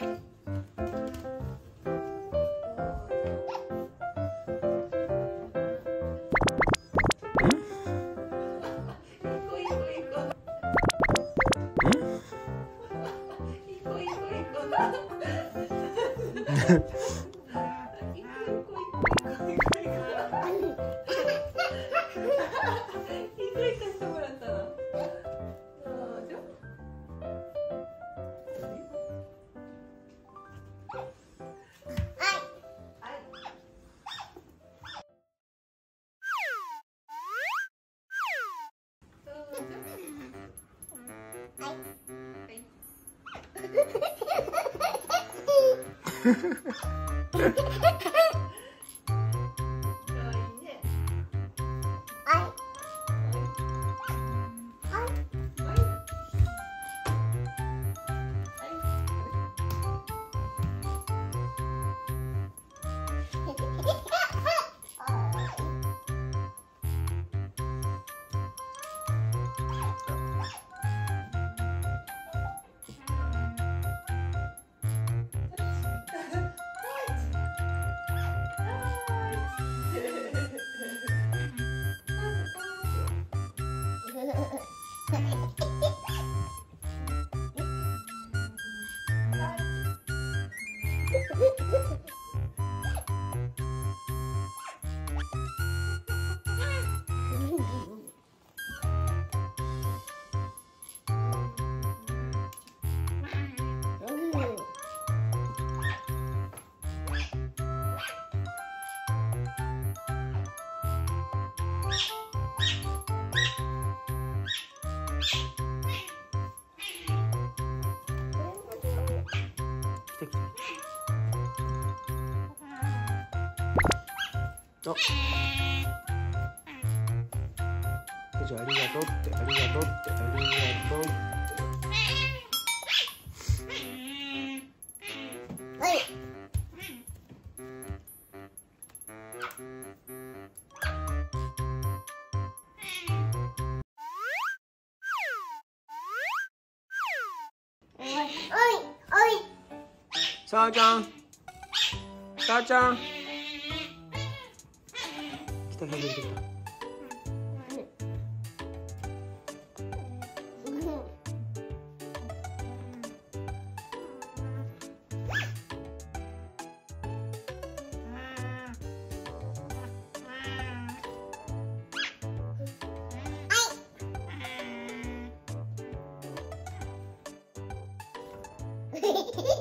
Ha ha ha. ウフフフ。Woo! たあ。じゃあありがとうってありがとうってありがとうってはいおいおいおい。さあちゃん。さあちゃん来た来た来た。来たヘヘヘヘヘ